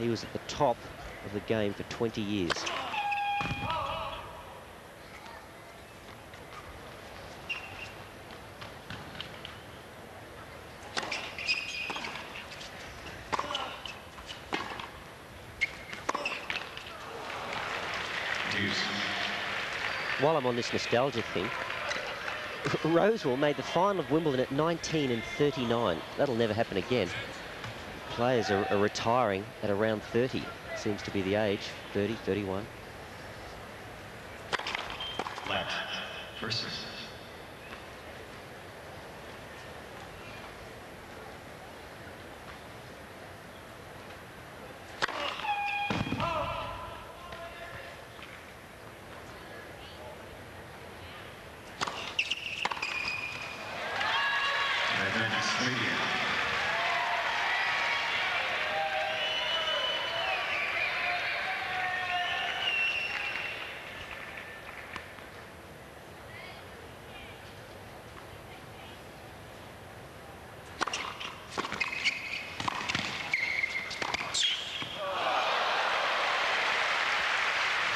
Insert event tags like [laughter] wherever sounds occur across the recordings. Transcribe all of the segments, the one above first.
He was at the top of the game for 20 years. While I'm on this nostalgia thing, [laughs] Rosewall made the final of Wimbledon at 19 and 39. That'll never happen again. Players are, are retiring at around 30. Seems to be the age, 30, 31. Left. First.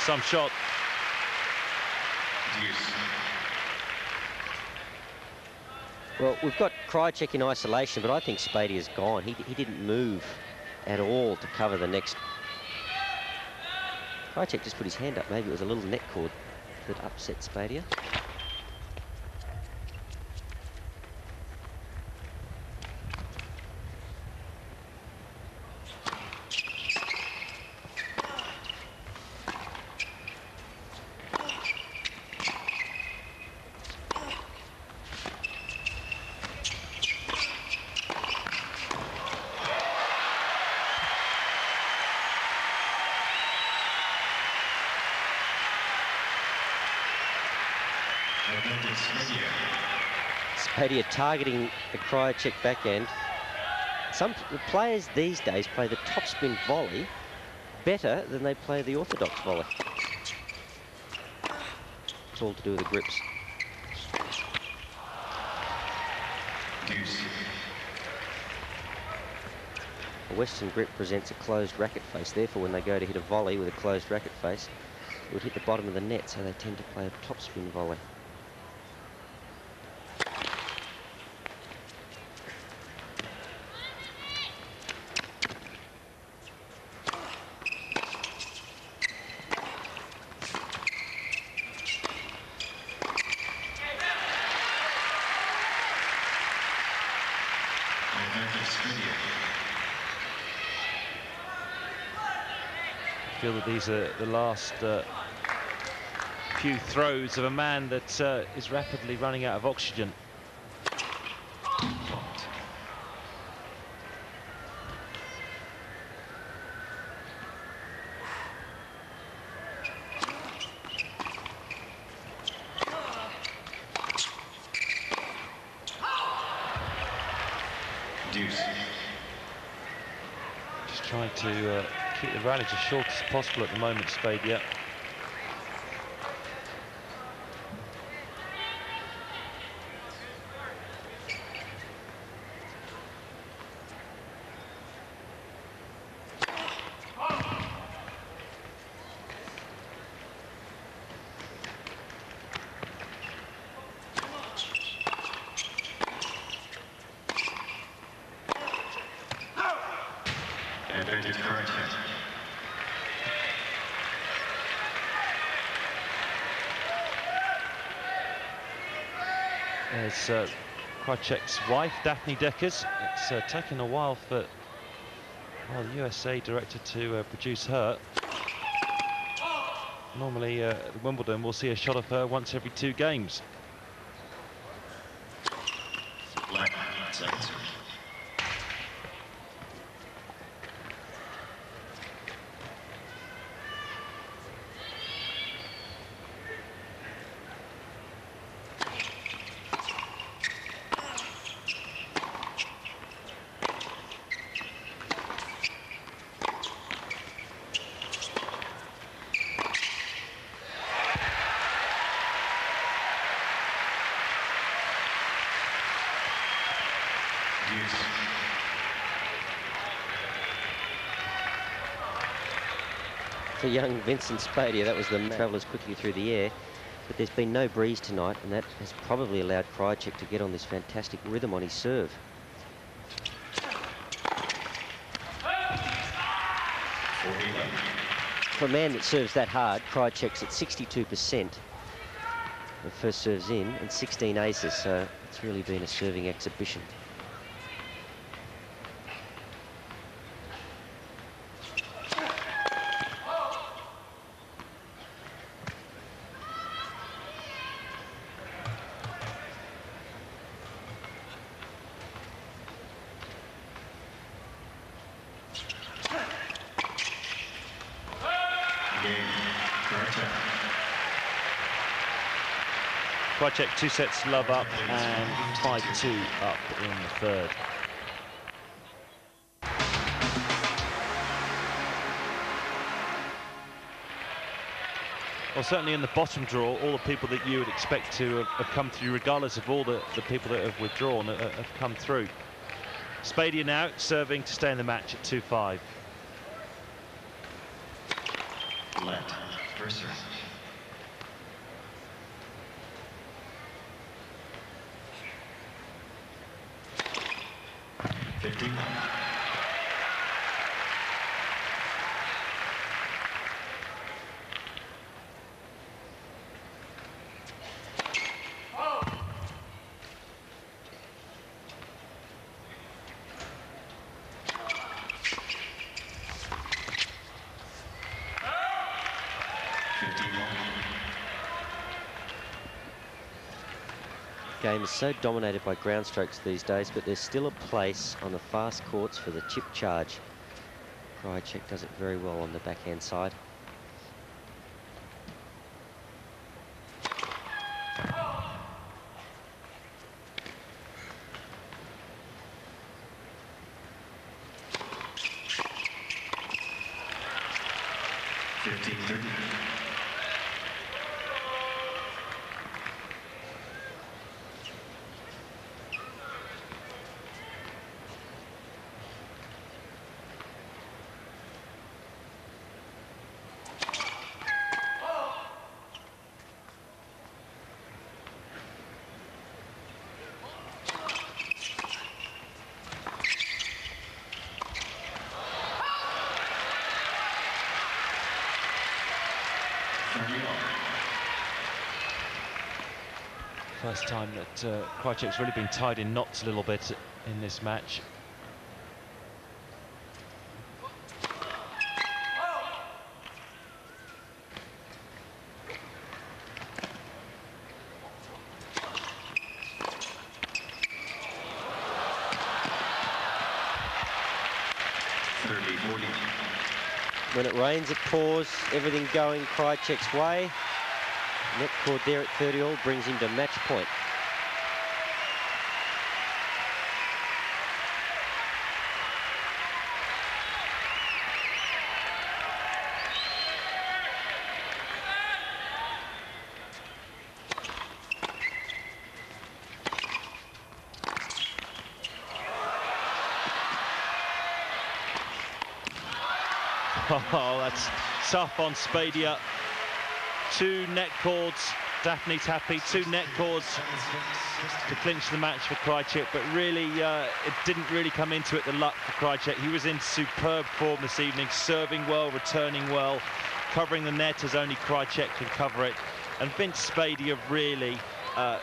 Some shot. Well, we've got Krajicek in isolation, but I think Spadea has gone. He, he didn't move at all to cover the next. Krajicek just put his hand up. Maybe it was a little net cord that upset Spadea. Spadea targeting the Krajicek backhand. Some players these days play the topspin volley better than they play the orthodox volley. It's all to do with the grips. A Western grip presents a closed racket face. Therefore, when they go to hit a volley with a closed racket face, it would hit the bottom of the net, so they tend to play a topspin volley. Feel that these are the last uh, few throws of a man that uh, is rapidly running out of oxygen. Just trying to uh, keep the rally as short as possible at the moment, Spade, There's uh, Krajicek's wife, Daphne Deckers. It's uh, taken a while for well, the USA director to uh, produce her. Normally, uh, Wimbledon, we'll see a shot of her once every two games. Hughes. For young Vincent Spadea, that was the travellers quickly through the air. But there's been no breeze tonight, and that has probably allowed Krajicek to get on this fantastic rhythm on his serve. For a man that serves that hard, Krajicek's at 62% of first serves in, and 16 aces, so it's really been a serving exhibition. Krajicek two sets love up and 5-2 up in the third. Well, certainly in the bottom draw, all the people that you would expect to have, have come through, regardless of all the, the people that have withdrawn, uh, have come through. Spadea now serving to stay in the match at 2-5. Serve. Fifty-one. Game is so dominated by ground strokes these days, but there's still a place on the fast courts for the chip charge. Krajicek does it very well on the backhand side. Fifteen thirty. First time that uh, Krajicek's really been tied in knots a little bit in this match. When it rains, it pours. Everything going Krajicek's way. Net there at 30 all brings him to match point. [laughs] Oh, that's tough on Spadea. Two net cords. Daphne's happy. Two net cords to clinch the match for Krajicek, but really, uh, it didn't really come into it, the luck for Krajicek. He was in superb form this evening, serving well, returning well, covering the net as only Krajicek can cover it. And Vince Spadea really uh,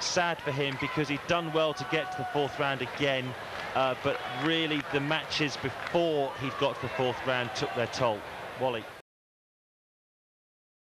sad for him because he'd done well to get to the fourth round again, uh, but really the matches before he'd got to the fourth round took their toll. Wally.